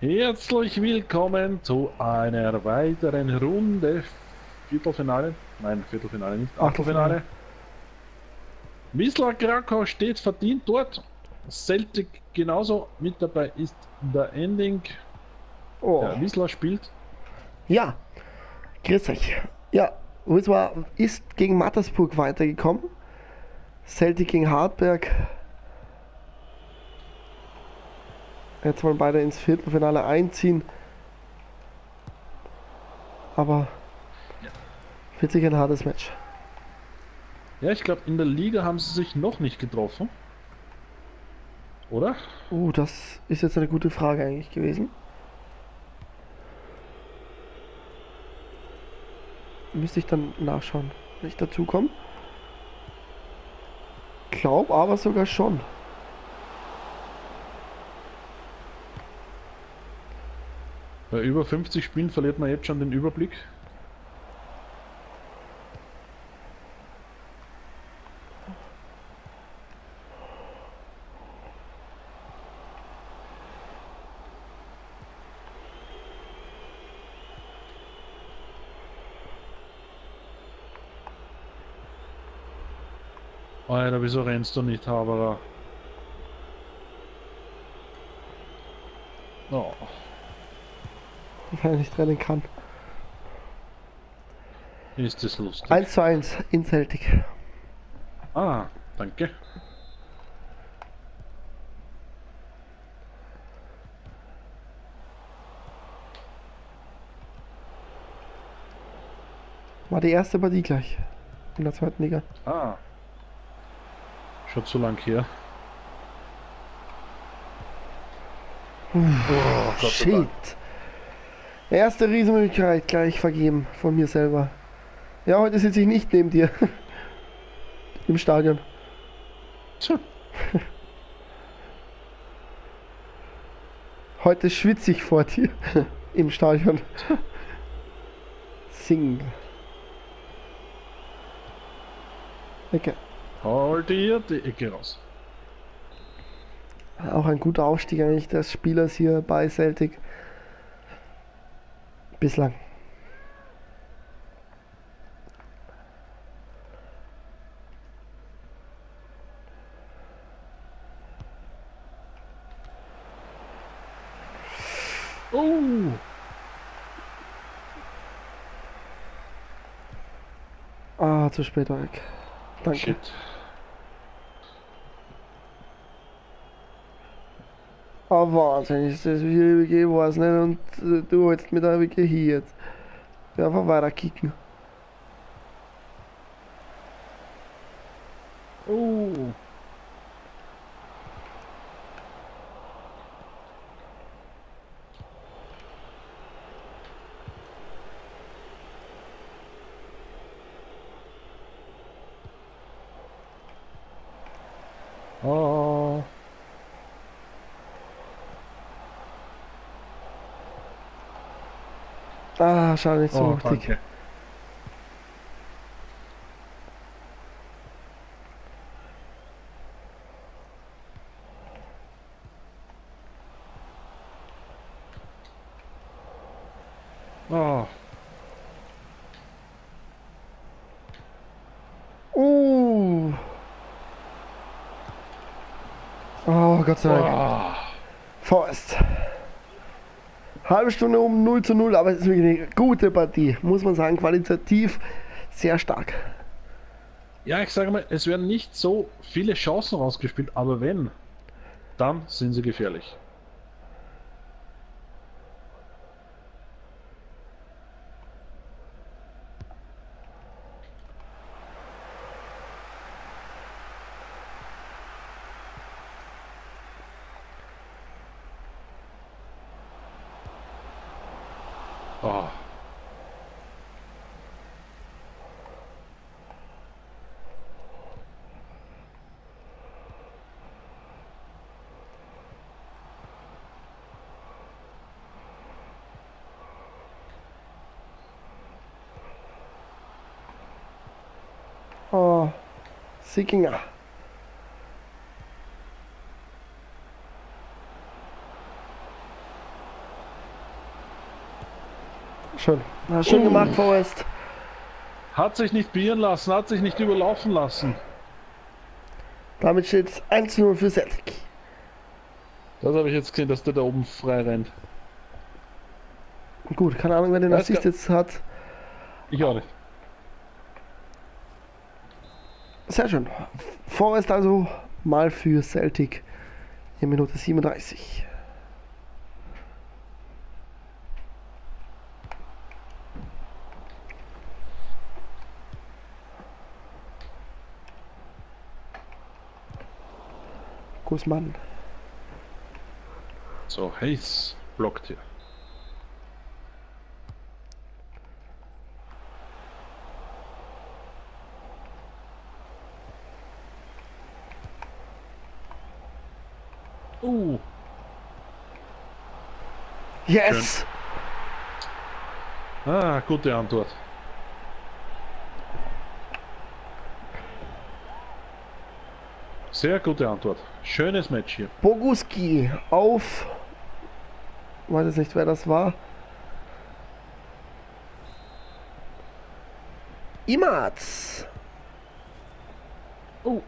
Herzlich willkommen zu einer weiteren Runde Viertelfinale. Nein, Viertelfinale nicht. Achtelfinale. Wisla Krakau steht verdient dort. Celtic genauso mit dabei ist der Ending. Oh. Der Wisla spielt. Ja, grüß euch. Ja, Wisla ist gegen Mattersburg weitergekommen. Celtic gegen Hartberg. Jetzt wollen beide ins Viertelfinale einziehen. Aber wird sicher ein hartes Match. Ja, ich glaube, in der Liga haben sie sich noch nicht getroffen. Oder? Uh, das ist jetzt eine gute Frage eigentlich gewesen. Müsste ich dann nachschauen, wenn ich dazu komme. Glaub aber sogar schon. Bei über 50 Spielen verliert man jetzt schon den Überblick. Alter, wieso rennst du nicht, Haberer? Oh. Weil er nicht rennen kann. Ist das lustig? 1 zu 1 in Celtic. Ah, danke. War die erste Partie gleich. In der zweiten Liga. Ah. Schon zu lang her. Oh, Gott Dank. Shit. Erste Riesenmöglichkeit gleich vergeben von mir selber. Ja, heute sitze ich nicht neben dir. Im Stadion. Tja. Heute schwitze ich vor dir. Im Stadion. Sing. Okay. Hol dir die Ecke raus. Auch ein guter Aufstieg eigentlich des Spielers hier bei Celtic. Bislang. Oh! Ah, zu spät weg. Danke. Shit. Ah, Wahnsinn, ist das ich weiß nicht und äh, du hältst mich da wirklich hier jetzt. Ja, einfach weiter kicken. Oh! Oh. Nicht so Oh, mutig. danke. Oh, Uh. Oh, Gott sei Dank. oh. Forst. Halbe Stunde um 0 zu 0, aber es ist wirklich eine gute Partie. Muss man sagen, qualitativ sehr stark. Ja, ich sage mal, es werden nicht so viele Chancen rausgespielt, aber wenn, dann sind sie gefährlich. Oh. Oh, Sickinger. Schön. Na, schön Oh. gemacht, Forrest. Hat sich nicht bieren lassen, hat sich nicht überlaufen lassen. Damit steht es 1-0 für Celtic. Das habe ich jetzt gesehen, dass der da oben frei rennt. Gut, keine Ahnung, wer den Assist jetzt hat. Ich auch nicht. Sehr schön. Forrest also mal für Celtic in Minute 37. Guzman. So, Hayes blockt hier. Uh, Yes! ah, gute Antwort. Sehr gute Antwort. Schönes Match hier. Boguski auf. Weiß jetzt nicht, wer das war. Imaz. Oh.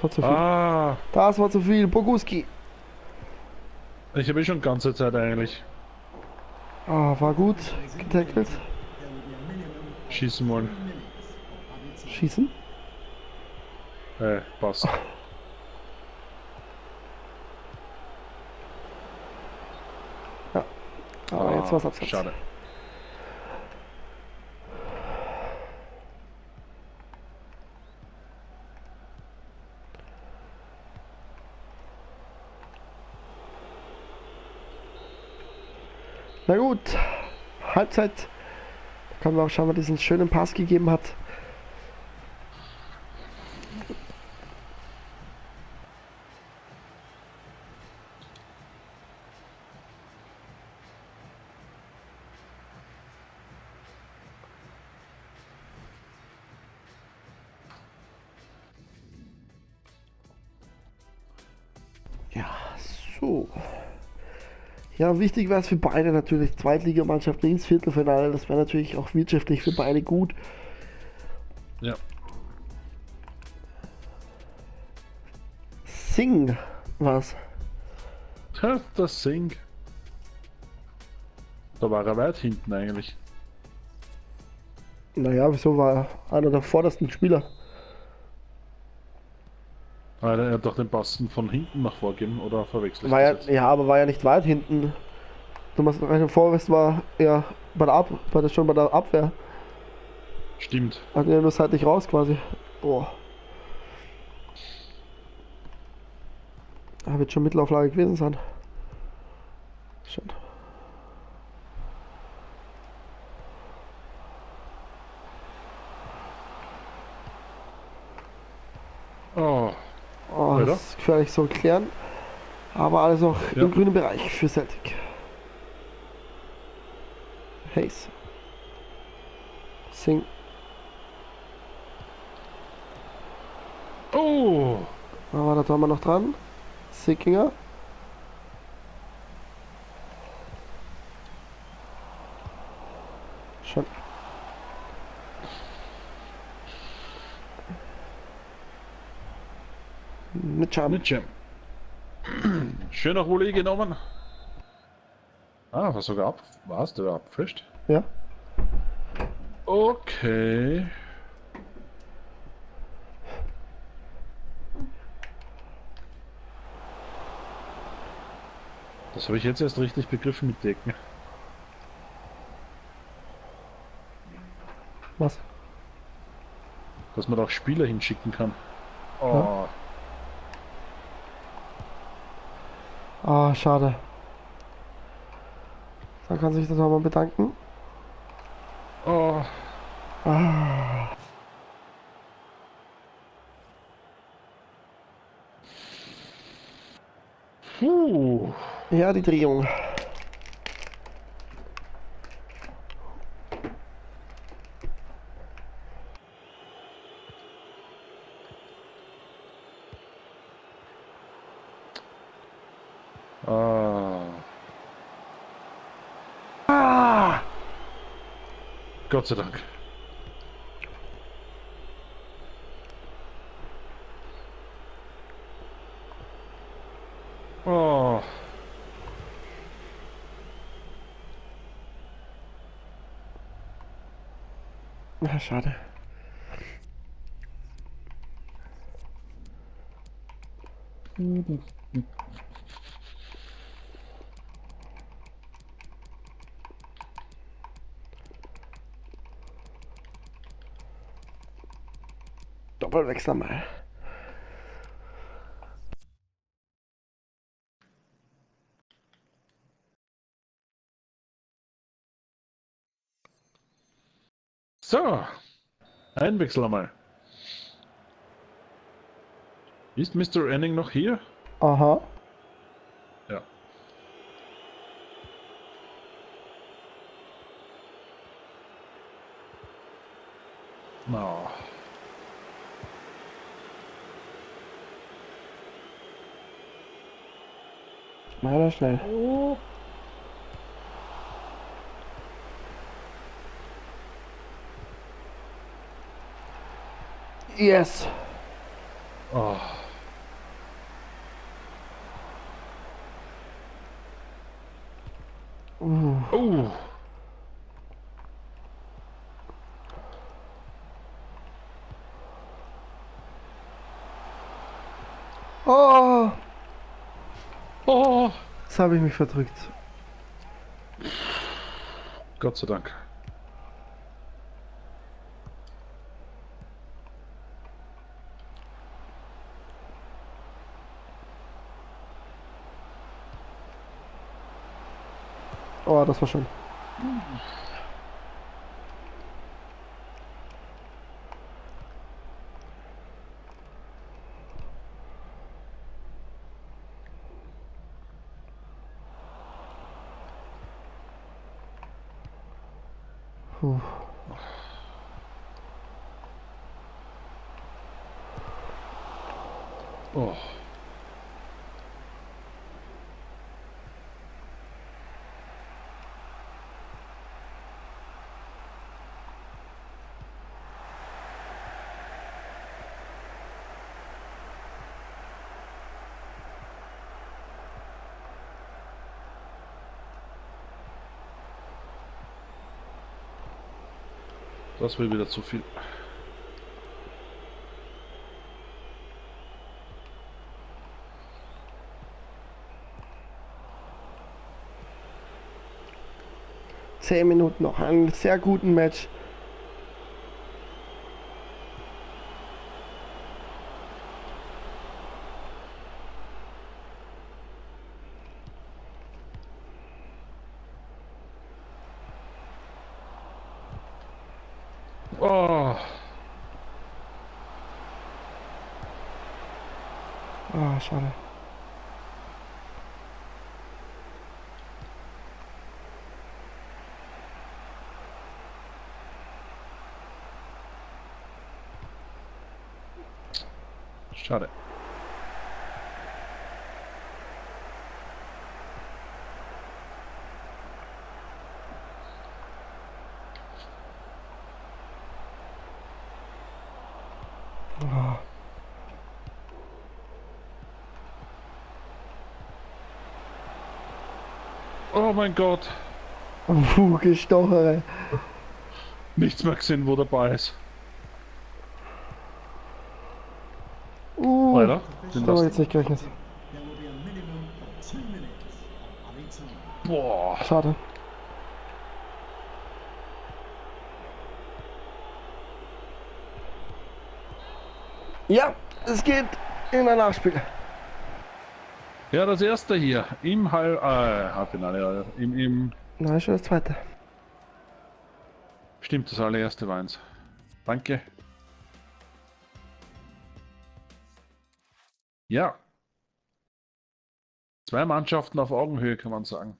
Das war zu viel. Ah, Das war zu viel. Boguski. ich habe eh schon ganze Zeit eigentlich. Ah, war gut. Getackelt. Schießen wollen. Schießen. Äh, passt. Aber jetzt war's abseits. Schade. Na gut. Halbzeit. Da können wir auch schauen, wer diesen schönen Pass gegeben hat. Ja, wichtig wäre es für beide natürlich. Zweitligamannschaften ins Viertelfinale. Das wäre natürlich auch wirtschaftlich für beide gut. Ja. Sing was. Tja, Das Sing. Da war er weit hinten eigentlich. Naja, wieso war er einer der vordersten Spieler? Ah, Er hat doch den Passen von hinten nach vorgeben oder verwechselt. War ja, ja, aber war ja nicht weit hinten. Thomas Vorwärts war ja bei der, Ab bei der, schon bei der Abwehr. Stimmt. Hat er nur seitlich raus quasi. Boah. Er wird schon Mittelauflage gewesen sein. Schon. Oh, Oh, Gefährlich so klären. Aber alles noch Ja. im grünen Bereich für Celtic. Hayes. Sing. oh. Aber da waren wir noch dran. Sickinger. Schon. Mit Charme. Mit Jam. Schöner Volley genommen. Ah, war sogar ab. Was? Der war abfischt? Ja. Okay. Das habe ich jetzt erst richtig begriffen mit Decken. Was? Dass man da auch Spieler hinschicken kann. Oh, Ah, schade. Da kann sich das nochmal bedanken. oh. Puh. Ja, die Drehung. Gott sei Dank. Oh, Ja, schade. Doppelwechsel mal. so. Einwechsel einmal. Ist Mr. Enning noch hier? Aha. Ja. No. Mal das schnell. Oh. Yes. Oh. Uh. Oh. Oh, Oh. jetzt habe ich mich verdrückt. Gott sei Dank. Oh, das war schön. Puh. Oh. Das will wieder zu viel. Zehn Minuten noch, einen sehr guten Match. Oh. Ah, schade. Schade. Ah. Oh mein Gott. Uh, gestochere. Nichts mehr gesehen, wo dabei ist. Uh, Alter. Den lass- jetzt nicht gerechnet. Boah. Schade. Ja, es geht in ein Nachspiel. Ja, das erste hier. Im Halb äh, Halbfinale. ja. Im, Im. Nein, schon das zweite. Stimmt, das allererste war eins. Danke. Ja. Zwei Mannschaften auf Augenhöhe, kann man sagen.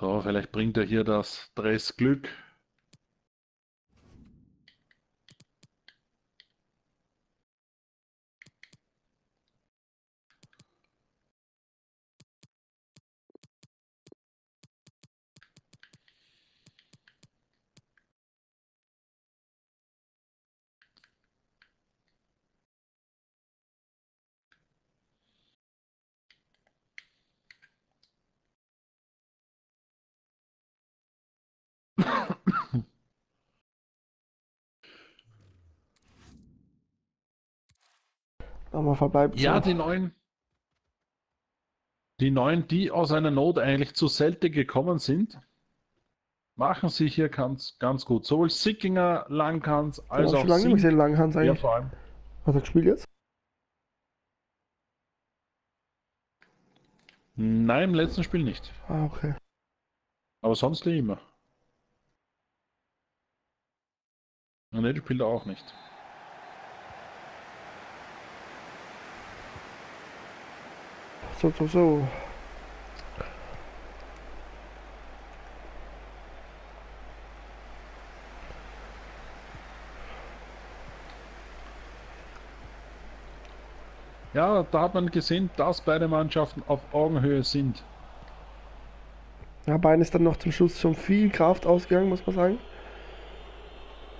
So, vielleicht bringt er hier das Dress Aber verbleibt Ja, so. die neuen. Die neuen, die aus einer Not eigentlich zu Celte gekommen sind, machen sich hier ganz, ganz gut. Sowohl Sickinger, Langhans als auch schon lange nicht gesehen, Langhans Ja, eigentlich. vor allem. Hat er gespielt jetzt? Nein, im letzten Spiel nicht. Ah, okay. Aber sonst immer. Und ne, spielt er auch nicht. So, so, so. Ja, da hat man gesehen, dass beide Mannschaften auf Augenhöhe sind. Ja, Bein ist dann noch zum Schluss schon viel Kraft ausgegangen, muss man sagen.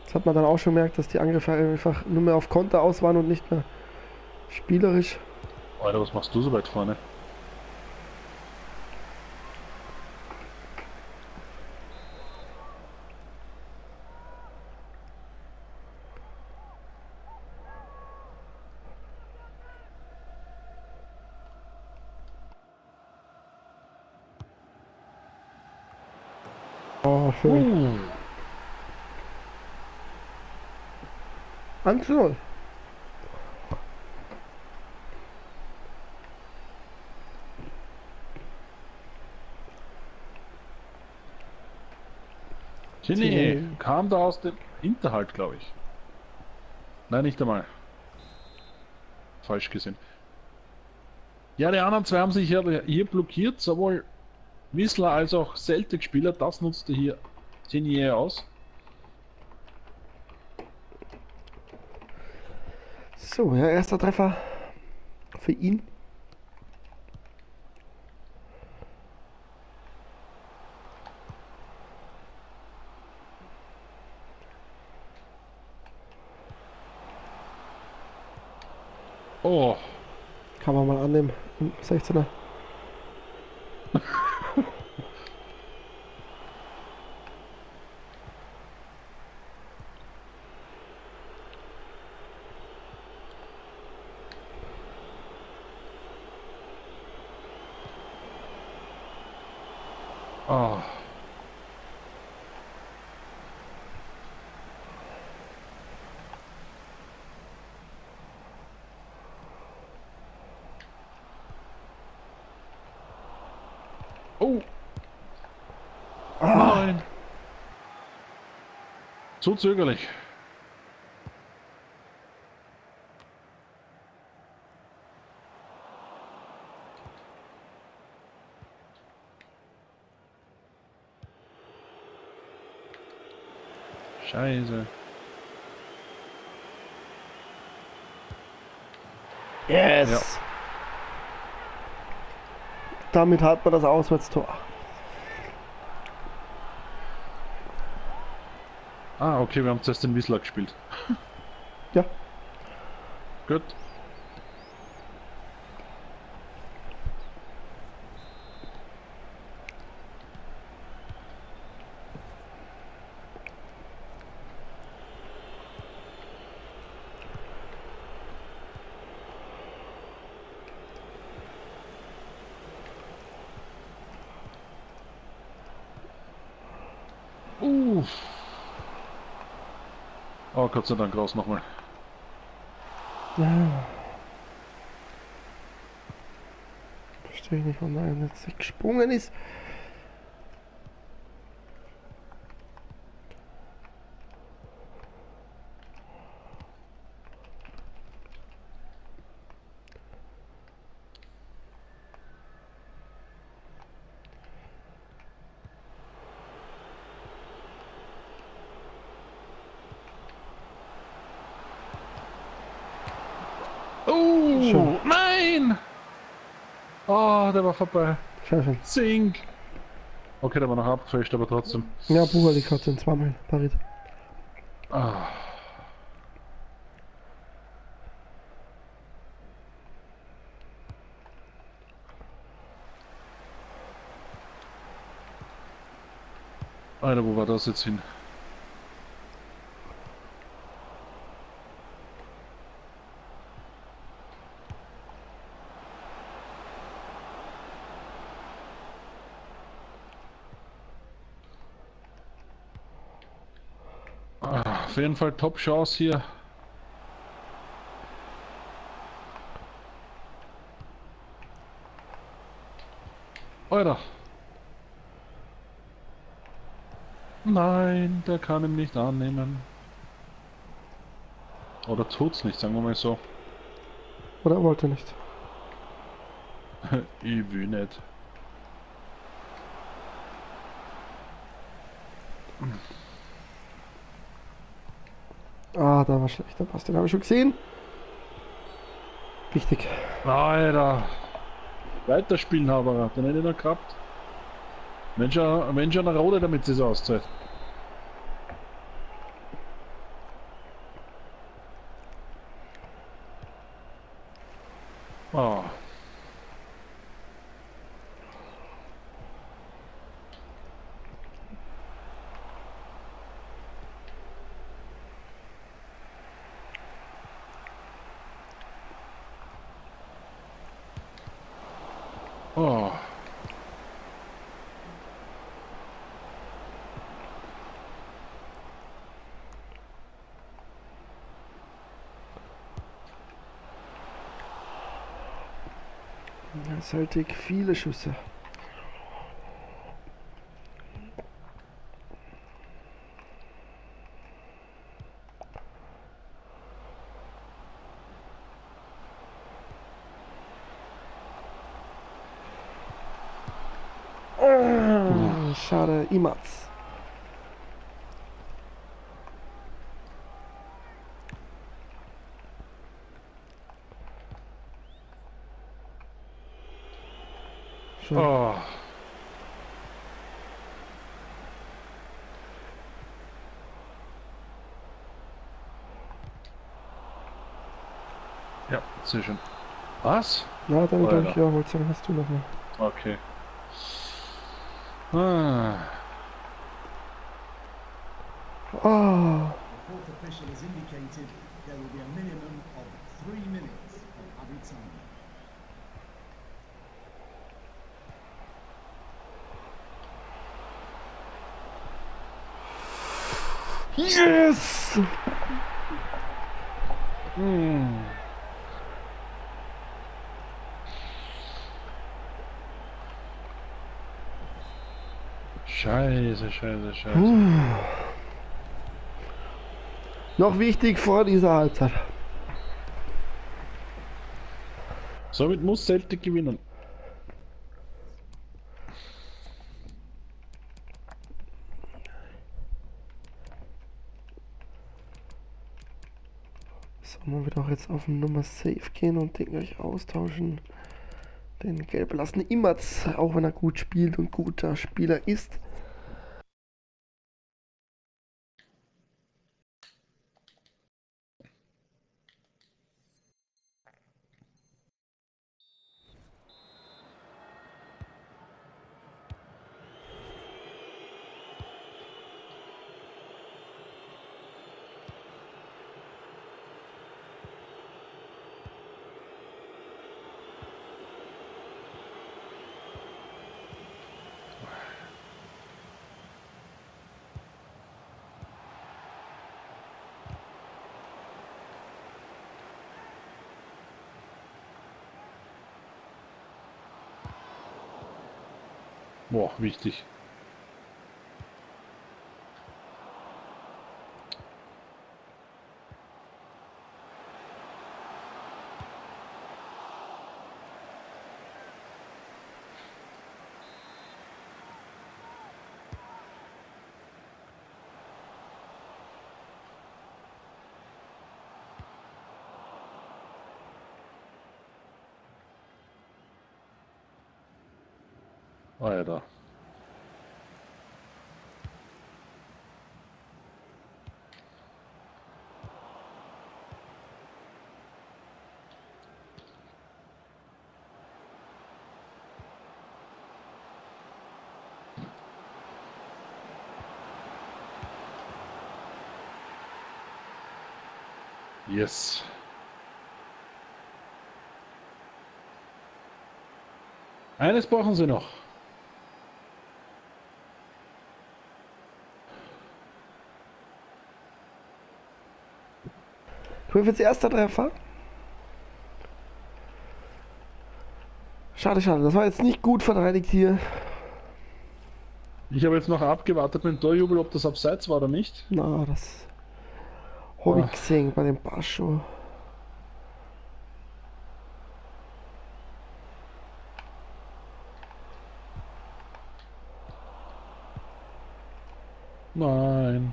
Das hat man dann auch schon gemerkt, dass die Angriffe einfach nur mehr auf Konter aus waren und nicht mehr spielerisch. Alter, was machst du so weit vorne? Oh, schön. Uh, 1 zu 0. Chini Chini. kam da aus dem Hinterhalt, glaube ich. Nein, nicht einmal. Falsch gesehen. Ja, die anderen zwei haben sich hier, hier blockiert, sowohl Wissler als auch Celtic-Spieler. Das nutzte hier Chinier aus. So, ja, erster Treffer für ihn. Oh, Kann man mal annehmen. Im 16er. Oh. Oh, nein. Zu zögerlich. Scheiße. yes! Ja. Damit hat man das Auswärtstor. Ah, okay, wir haben zuerst den Whistler gespielt. Ja. Gut. Oh, Gott sei Dank raus nochmal. Ja. Verstehe ich nicht, warum er jetzt gesprungen ist. Ah, der war vorbei. Scheiße. Zink. Okay, der war noch abgefälscht, aber trotzdem. Ja, Buchalik hat den zweimal pariert. Ah. Alter, wo war das jetzt hin? Ah, auf jeden Fall Top-Chance hier. Alter. Nein, der kann ihn nicht annehmen. Oder tut's nicht, sagen wir mal so. Oder er wollte nicht. ich will nicht. Ah, da war schlechter Pass, den habe ich schon gesehen. Wichtig. Alter. Weiterspielen, Haberer, den hätte ich noch gehabt. Wenn schon, eine Rote, damit sie es auszahlt. Oh. Oh. Ja, Celtic, viele Schüsse. Ah, schade, Imats. Schön. Oh. Schön. Was? Ja, dann glaube ich, Alter. ja, sagen, hast du noch mal. Okay. Ah. Ah, The fourth official has indicated there will be a minimum of three minutes of added time. yes! Hm. Scheiße, scheiße, scheiße. Noch wichtig vor dieser Halbzeit. Somit muss Celtic gewinnen. Sollen wir doch jetzt auf Nummer Safe gehen und den gleich austauschen. Den gelb belassene Immerz, auch wenn er gut spielt und guter Spieler ist. Boah, wichtig. Yes. Eines brauchen sie noch. Griffiths erster Treffer. Schade, schade. Das war jetzt nicht gut verteidigt hier. Ich habe jetzt noch abgewartet mit dem Torjubel, ob das abseits war oder nicht. Na, das habe ich Ach. gesehen bei dem Bascho. Nein.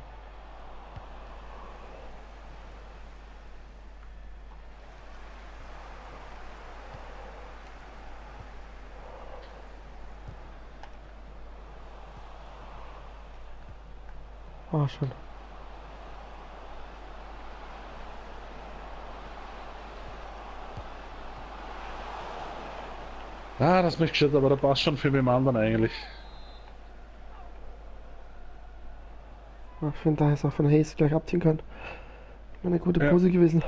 Ah, schon. Ah, das mich geschätzt, aber der passt schon für den anderen eigentlich. Ich finde, da ist auch von Hayes gleich abziehen können. Eine gute Ja. Pose gewesen.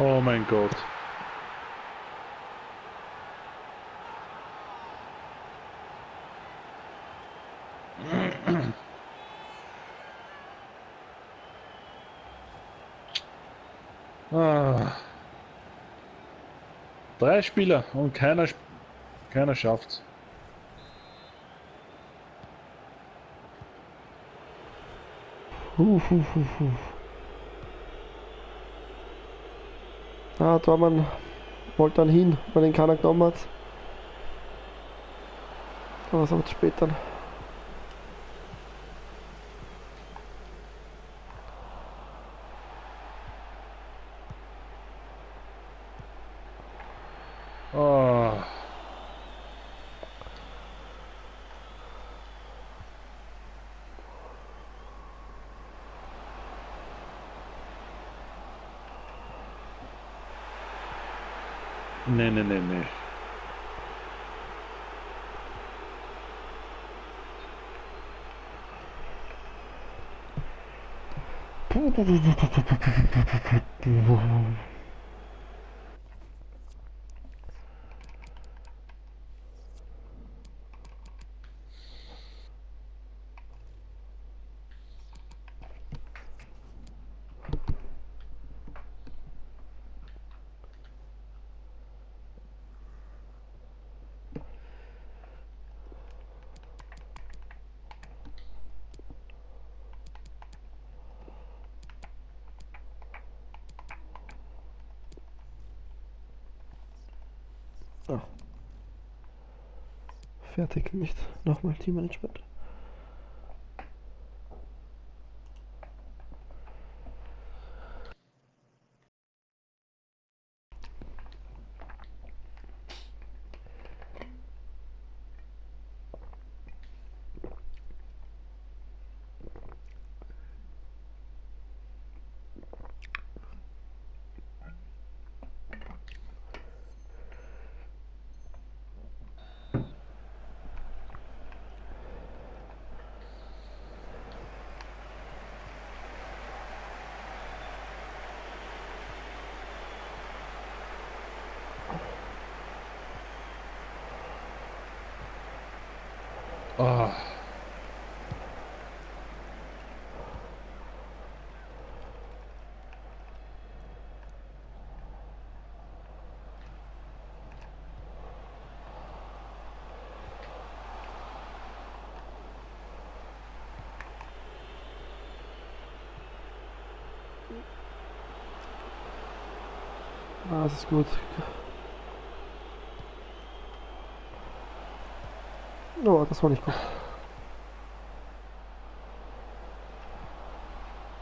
Oh mein Gott. Ah. Drei Spieler und keiner, keiner schafft's. Huh, huh, huh, huh. Ah, Tormann wollte dann hin, weil den keiner genommen hat. Aber es war zu えねえうえ。Fertig, nicht nochmal Teammanagement. Oh. Ah, das ist gut. Oh, das war nicht gut.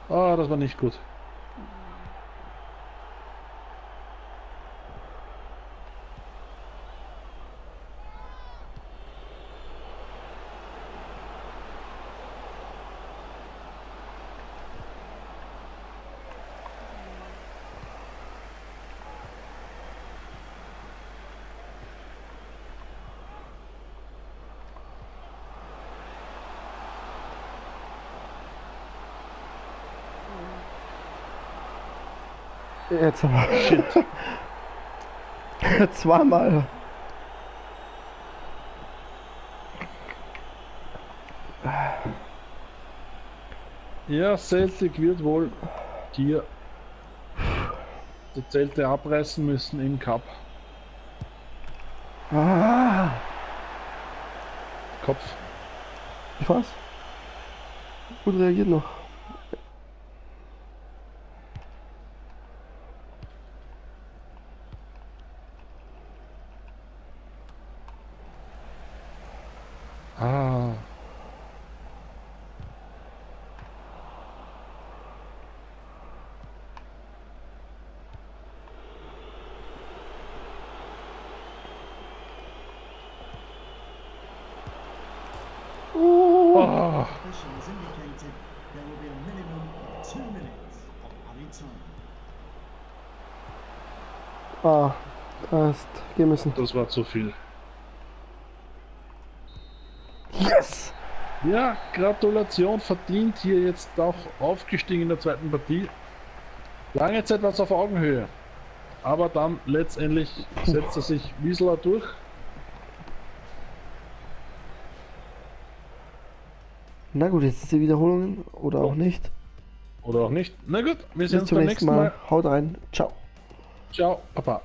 Ah, das war nicht gut. Jetzt aber. Shit. Zweimal. Ja, Celtic wird wohl hier die Zelte abreißen müssen im Cup. Ah, Kopf. ich weiß. Gut reagiert noch. Ah. Oh. Officials indicated there will be a minimum of two minutes of added time. Ah, da ist gehen müssen. Das war zu viel. Yes! Ja, Gratulation, verdient hier jetzt auch aufgestiegen in der zweiten Partie. Lange Zeit war es auf Augenhöhe. Aber dann letztendlich setzt er sich Wiesler durch. Na gut, jetzt ist die Wiederholungen oder auch nicht. Oder auch nicht. Na gut, wir sehen uns beim nächsten nächsten Mal. Mal. Haut rein. Ciao. Ciao, Papa.